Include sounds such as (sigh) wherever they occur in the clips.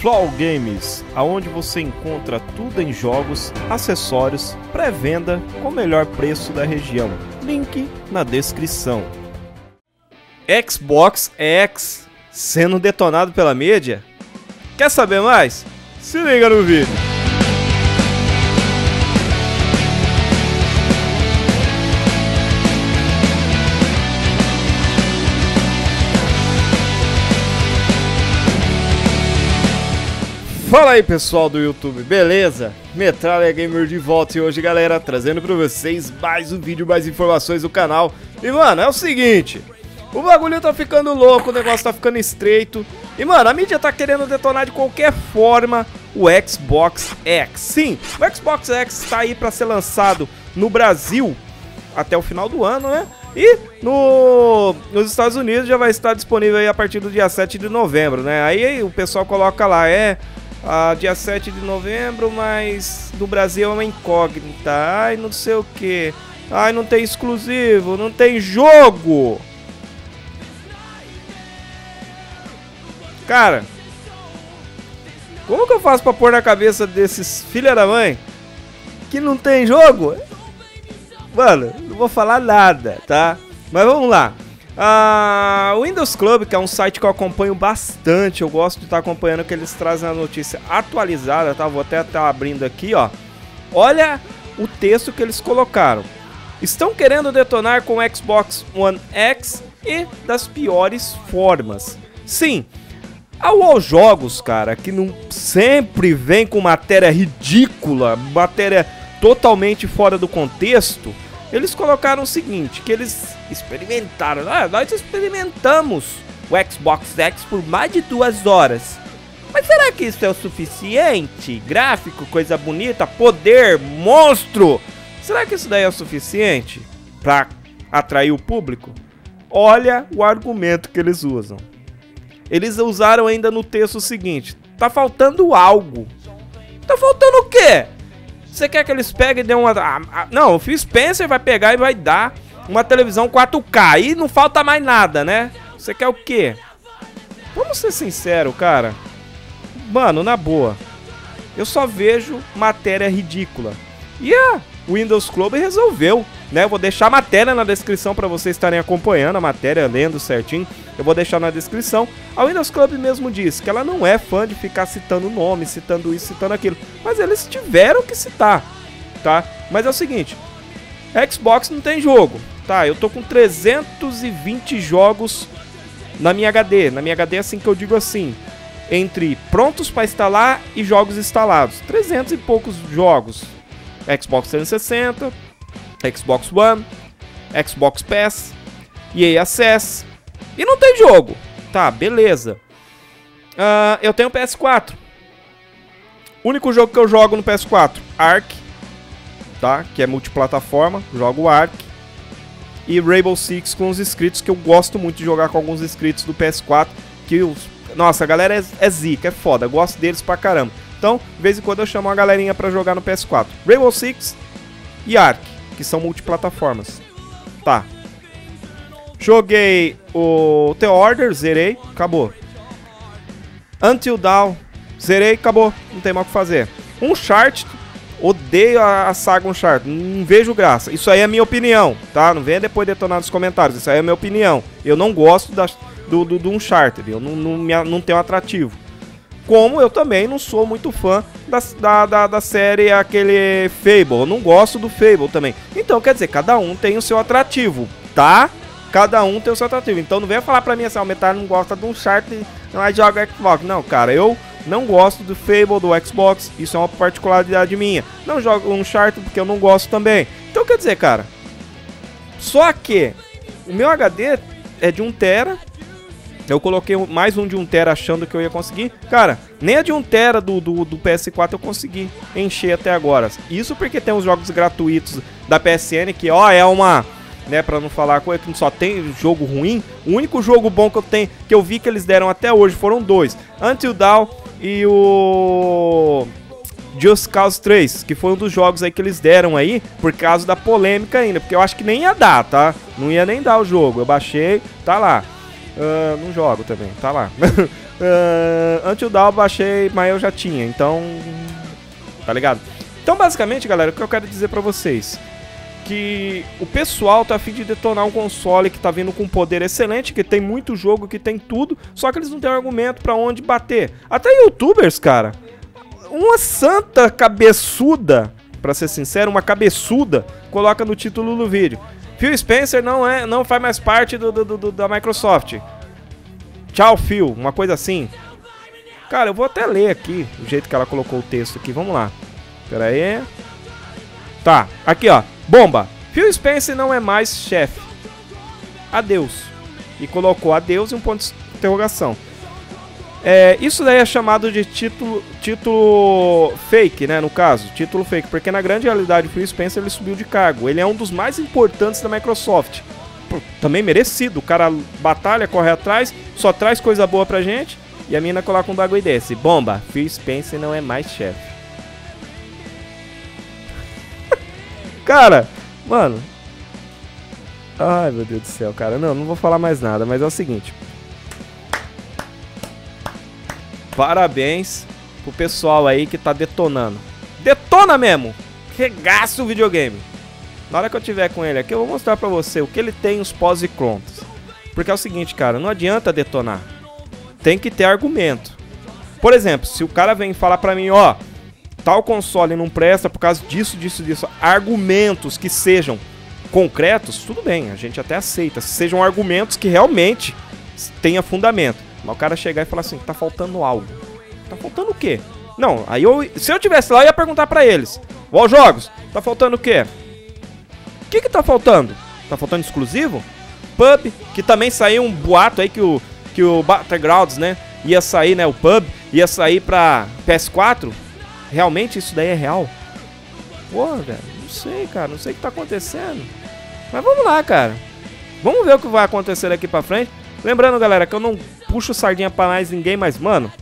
Flow Games, aonde você encontra tudo em jogos, acessórios, pré-venda com o melhor preço da região. Link na descrição. Xbox X sendo detonado pela mídia? Quer saber mais? Se liga no vídeo. Fala aí pessoal do YouTube, beleza? Metralha Gamer de volta e hoje galera, trazendo pra vocês mais um vídeo, mais informações do canal E mano, é o seguinte, o bagulho tá ficando louco, o negócio tá ficando estreito E mano, a mídia tá querendo detonar de qualquer forma o Xbox X Sim, o Xbox X tá aí pra ser lançado no Brasil até o final do ano, né? E no, nos Estados Unidos já vai estar disponível aí a partir do dia 7 de novembro, né? Aí o pessoal coloca lá, é ah, dia 7 de novembro, mas do Brasil é uma incógnita. Ai, não sei o que. Ai, não tem exclusivo, não tem jogo. Cara, como que eu faço pra pôr na cabeça desses filha da mãe que não tem jogo? Mano, não vou falar nada, tá? Mas vamos lá. Ah, o Windows Club, que é um site que eu acompanho bastante, eu gosto de estar acompanhando que eles trazem a notícia atualizada, tá? Vou até estar abrindo aqui, ó. Olha o texto que eles colocaram. Estão querendo detonar com o Xbox One X e das piores formas. Sim, a UOL Jogos, cara, que não sempre vem com matéria ridícula, matéria totalmente fora do contexto, eles colocaram o seguinte, que eles experimentaram, ah, nós experimentamos o Xbox X por mais de duas horas. Mas será que isso é o suficiente? Gráfico, coisa bonita, poder, monstro. Será que isso daí é o suficiente para atrair o público? Olha o argumento que eles usam. Eles usaram ainda no texto o seguinte: tá faltando algo. Tá faltando o quê? Você quer que eles peguem e dêem uma. Ah, ah, não, o Phil Spencer vai pegar e vai dar uma televisão 4K. E não falta mais nada, né? Você quer o quê? Vamos ser sinceros, cara. Mano, na boa. Eu só vejo matéria ridícula. E a Windows Club resolveu, né? Eu vou deixar a matéria na descrição para vocês estarem acompanhando a matéria, lendo certinho. Eu vou deixar na descrição. A Windows Club mesmo disse que ela não é fã de ficar citando nome, citando isso, citando aquilo. Mas eles tiveram que citar, tá? Mas é o seguinte, Xbox não tem jogo, tá? Eu tô com 320 jogos na minha HD. Na minha HD é assim que eu digo assim, entre prontos para instalar e jogos instalados. 300 e poucos jogos. Xbox 360, Xbox One, Xbox Pass, EA Access, e não tem jogo. Tá, beleza. Uh, eu tenho PS4. O único jogo que eu jogo no PS4, Ark, tá? Que é multiplataforma, jogo Ark. E Rainbow Six com os inscritos, que eu gosto muito de jogar com alguns inscritos do PS4. Que os. Nossa, a galera é, é zica, é foda. Gosto deles pra caramba. Então, de vez em quando eu chamo uma galerinha pra jogar no PS4. Rainbow Six e Ark, que são multiplataformas. Tá, Joguei o The Order, zerei, acabou. Until Dawn, zerei, acabou, não tem mais o que fazer. Uncharted, odeio a, a saga Uncharted, não vejo graça. Isso aí é minha opinião, tá? Não venha depois detonar nos comentários, isso aí é minha opinião. Eu não gosto da, do, do, do Uncharted, eu não, não, não tenho atrativo. Como eu também não sou muito fã da, da, da, da série aquele Fable, eu não gosto do Fable também. Então, quer dizer, cada um tem o seu atrativo, tá? Cada um tem o seu atrativo. Então não venha falar pra mim assim, o Metal não gosta de um chart não é joga Xbox. Não, cara, eu não gosto do Fable do Xbox. Isso é uma particularidade minha. Não jogo um chart porque eu não gosto também. Então quer dizer, cara. Só que o meu HD é de 1 tera. Eu coloquei mais um de 1 tera achando que eu ia conseguir. Cara, nem a de 1 tera do, do, do PS4 eu consegui encher até agora. Isso porque tem os jogos gratuitos da PSN que, ó, é uma né, para não falar coisa que só tem jogo ruim. O único jogo bom que eu tenho, que eu vi que eles deram até hoje foram dois: Until Dawn e o Just Cause 3, que foi um dos jogos aí que eles deram aí, por causa da polêmica ainda, porque eu acho que nem ia dar, tá? Não ia nem dar o jogo. Eu baixei, tá lá. Uh, não jogo também, tá lá. Uh, (laughs) Until Dawn eu baixei, mas eu já tinha, então. Tá ligado? Então, basicamente, galera, o que eu quero dizer pra vocês que o pessoal tá afim de detonar um console que tá vindo com um poder excelente, que tem muito jogo, que tem tudo, só que eles não têm argumento para onde bater. Até youtubers, cara. Uma santa cabeçuda, para ser sincero, uma cabeçuda, coloca no título do vídeo. Phil Spencer não é, não faz mais parte do, do, do da Microsoft. Tchau, Phil, uma coisa assim. Cara, eu vou até ler aqui o jeito que ela colocou o texto aqui. Vamos lá. Pera aí. Tá, aqui ó. Bomba. Phil Spencer não é mais chefe. Adeus. E colocou adeus e um ponto de interrogação. É, isso daí é chamado de título, título fake, né? No caso, título fake, porque na grande realidade o Phil Spencer ele subiu de cargo. Ele é um dos mais importantes da Microsoft. Também merecido. O cara batalha, corre atrás, só traz coisa boa pra gente. E a mina coloca um bagulho desse. Bomba, Phil Spencer não é mais chefe. (laughs) Cara, mano. Ai, meu Deus do céu, cara. Não, não vou falar mais nada, mas é o seguinte. Parabéns pro pessoal aí que tá detonando. Detona mesmo! Regaça o videogame. Na hora que eu tiver com ele aqui, eu vou mostrar pra você o que ele tem, os pós e contras. Porque é o seguinte, cara, não adianta detonar. Tem que ter argumento. Por exemplo, se o cara vem falar pra mim, ó, tal console não presta por causa disso, disso, disso, argumentos que sejam concretos, tudo bem, a gente até aceita. Sejam argumentos que realmente tenha fundamento. Mas o cara chegar e falar assim, tá faltando algo. Tá faltando o quê? Não, aí eu, se eu tivesse lá, eu ia perguntar para eles. Ó, jogos, tá faltando o quê? O que que tá faltando? Tá faltando exclusivo? Pub, que também saiu um boato aí que o que o Battlegrounds, né, ia sair, né, o pub ia sair para PS4 Realmente isso daí é real? Pô, velho, não sei, cara, não sei o que tá acontecendo. Mas vamos lá, cara. Vamos ver o que vai acontecer daqui pra frente. Lembrando, galera, que eu não puxo sardinha pra mais ninguém, mas, mano,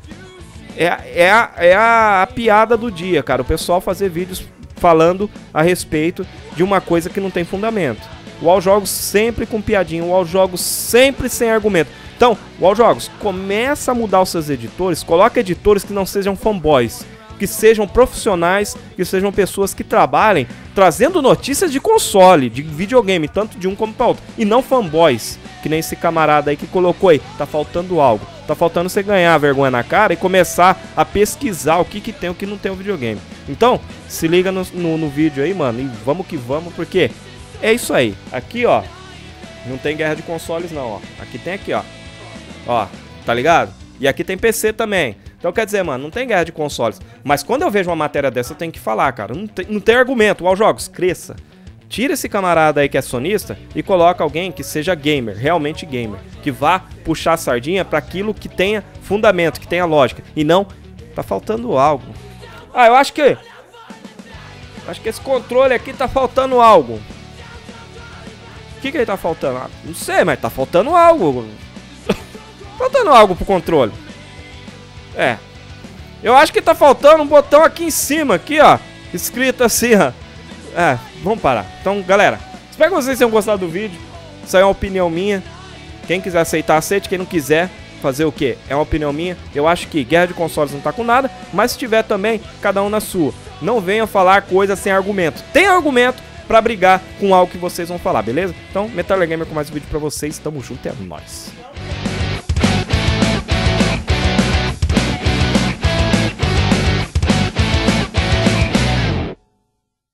é, é, a, é a, a piada do dia, cara. O pessoal fazer vídeos falando a respeito de uma coisa que não tem fundamento. O All Jogos sempre com piadinha, o All Jogos sempre sem argumento. Então, o All Jogos, começa a mudar os seus editores, coloca editores que não sejam fanboys que sejam profissionais, que sejam pessoas que trabalhem trazendo notícias de console, de videogame, tanto de um como para outro, e não fanboys, que nem esse camarada aí que colocou aí, tá faltando algo. Tá faltando você ganhar vergonha na cara e começar a pesquisar o que, que tem o que não tem o videogame. Então, se liga no, no, no vídeo aí, mano, e vamos que vamos, porque é isso aí. Aqui, ó, não tem guerra de consoles não, ó. Aqui tem aqui, ó. Ó, tá ligado? E aqui tem PC também. Então quer dizer, mano, não tem guerra de consoles. Mas quando eu vejo uma matéria dessa, eu tenho que falar, cara. Não tem, não tem argumento. Uau, jogos, cresça. Tira esse camarada aí que é sonista e coloca alguém que seja gamer, realmente gamer. Que vá puxar a sardinha para aquilo que tenha fundamento, que tenha lógica. E não, tá faltando algo. Ah, eu acho que. Acho que esse controle aqui tá faltando algo. O que, que ele tá faltando? Ah, não sei, mas tá faltando algo. (laughs) faltando algo pro controle. É. Eu acho que tá faltando um botão aqui em cima, aqui, ó. Escrito assim, ó. É, vamos parar. Então, galera, espero que vocês tenham gostado do vídeo. Isso aí é uma opinião minha. Quem quiser aceitar, aceite. Quem não quiser, fazer o que? É uma opinião minha. Eu acho que guerra de consoles não tá com nada. Mas se tiver também, cada um na sua. Não venham falar coisas sem argumento. Tem argumento pra brigar com algo que vocês vão falar, beleza? Então, Metal Gamer com mais um vídeo pra vocês. Tamo junto, é nóis.